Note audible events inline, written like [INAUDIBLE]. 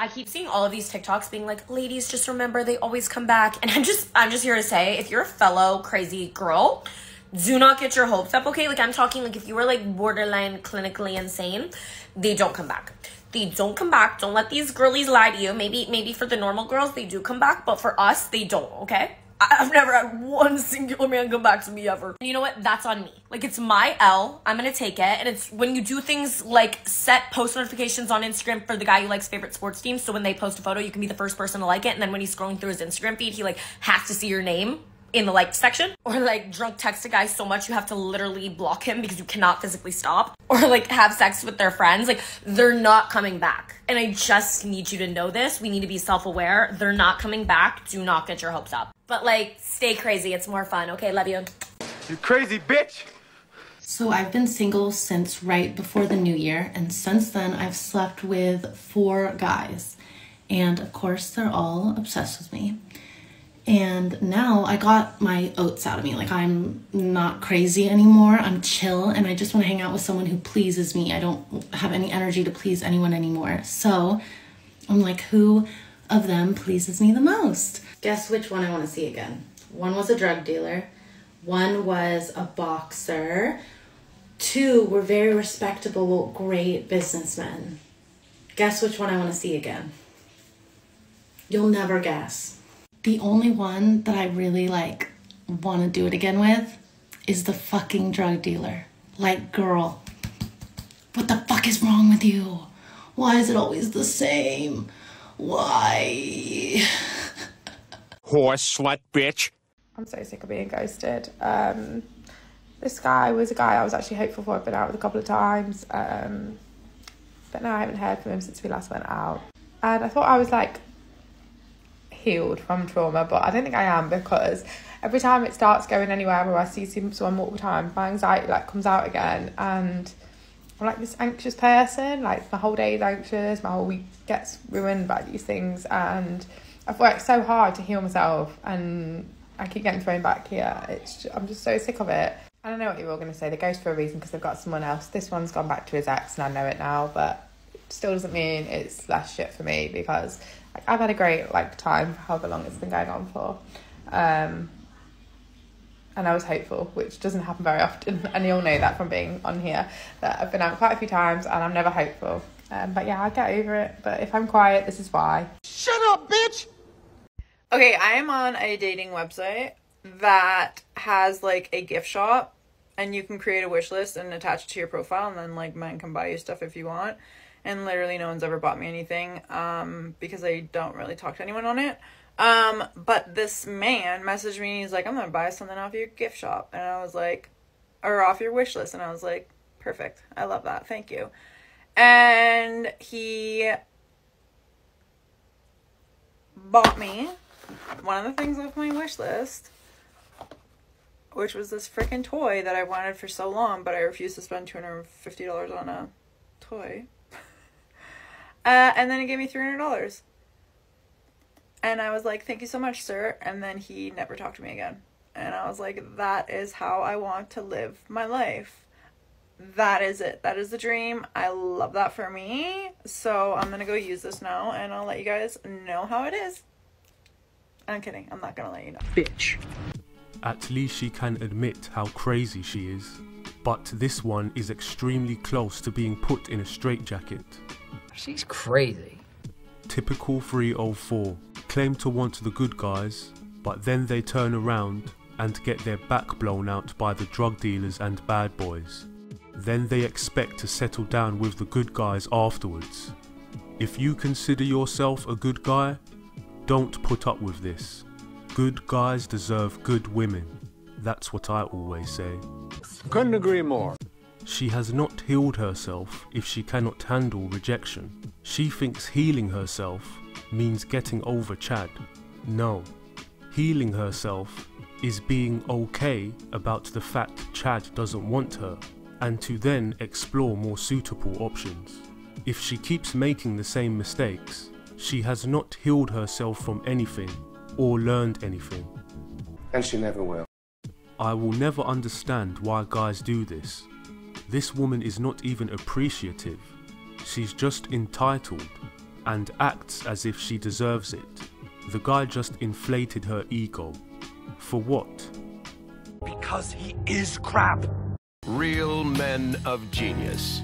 I keep seeing all of these TikToks being like, ladies, just remember they always come back. And I'm just, I'm just here to say, if you're a fellow crazy girl, do not get your hopes up, okay? Like I'm talking like if you were like borderline clinically insane, they don't come back. They don't come back. Don't let these girlies lie to you. Maybe, maybe for the normal girls, they do come back, but for us, they don't, okay? I've never had one singular man come back to me ever. And you know what? That's on me. Like it's my L. I'm gonna take it. And it's when you do things like set post notifications on Instagram for the guy who likes favorite sports teams. So when they post a photo, you can be the first person to like it. And then when he's scrolling through his Instagram feed, he like has to see your name in the like section. [LAUGHS] Or like drunk text a guy so much you have to literally block him because you cannot physically stop. [LAUGHS] Or like have sex with their friends. Like they're not coming back. And i just need you to know this. We need to be self-aware. They're not coming back. Do not get your hopes up. But like stay crazy. It's more fun. Okay love you. You crazy bitch. So I've been single since right before the new year, and since then I've slept with four guys. And of course, they're all obsessed with me. And now I got my oats out of me. Like I'm not crazy anymore. I'm chill and I just want to hang out with someone who pleases me. I don't have any energy to please anyone anymore. So I'm like, who of them pleases me the most? Guess which one I want to see again. One was a drug dealer, one was a boxer, two were very respectable, great businessmen. Guess which one I want to see again? You'll never guess. The only one that I really like want to do it again with is the fucking drug dealer. Like, girl, what the fuck is wrong with you? Why is it always the same? Why? [LAUGHS] Horse slut bitch. I'm so sick of being ghosted. Um, this guy was a guy I was actually hopeful for. I've been out with a couple of times. Um, but now I haven't heard from him since we last went out. And I thought I was like healed from trauma, but I don't think I am because every time it starts going anywhere where I see someone multiple times, my anxiety like comes out again and I'm like this anxious person, like my whole day is anxious, my whole week gets ruined by these things and I've worked so hard to heal myself and I keep getting thrown back here. It's just, I'm just so sick of it. I don't know what you're all going to say. They ghost for a reason because they've got someone else. This one's gone back to his ex and I know it now, but still doesn't mean it's less shit for me because like I've had a great like time for however long it's been going on for. Um, and I was hopeful, which doesn't happen very often, [LAUGHS] and you'll know that from being on here. That I've been out quite a few times, and I'm never hopeful. Um, but yeah, I get over it. But if I'm quiet, this is why. Shut up, bitch! Okay, I am on a dating website that has like a gift shop, and you can create a wish list and attach it to your profile, and then like men can buy you stuff if you want and literally no one's ever bought me anything um, because I don't really talk to anyone on it. Um, but this man messaged me. He's like, "I'm gonna buy something off your gift shop," and I was like, or off your wish list, and I was like, "Perfect. I love that. Thank you." And he bought me one of the things off my wish list, which was this freaking toy that I wanted for so long, but I refused to spend two hundred fifty dollars on a toy. [LAUGHS] Uh, and then he gave me $300. And I was like, thank you so much, sir. And then he never talked to me again. And I was like, that is how I want to live my life. That is it. That is the dream. I love that for me. So I'm going to go use this now and I'll let you guys know how it is. I'm kidding. I'm not going to let you know. Bitch. At least she can admit how crazy she is. But this one is extremely close to being put in a straitjacket. She's crazy. Typical 304. Claim to want the good guys, but then they turn around and get their back blown out by the drug dealers and bad boys. Then they expect to settle down with the good guys afterwards. If you consider yourself a good guy, don't put up with this. Good guys deserve good women. That's what I always say. Couldn't agree more. She has not healed herself if she cannot handle rejection. She thinks healing herself means getting over Chad. No. Healing herself is being okay about the fact Chad doesn't want her and to then explore more suitable options. If she keeps making the same mistakes, she has not healed herself from anything or learned anything. And she never will. I will never understand why guys do this this woman is not even appreciative. She's just entitled and acts as if she deserves it. The guy just inflated her ego. For what? Because he is crap. Real men of genius.